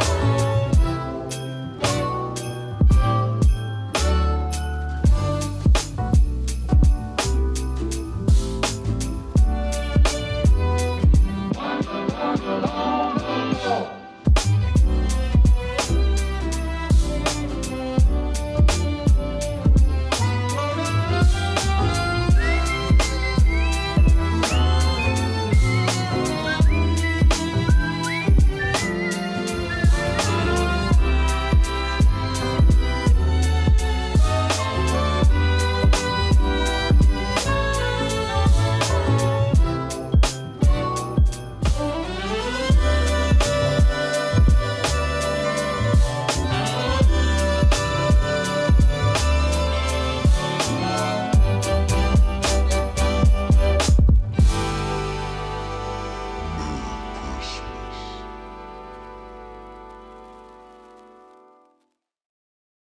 you.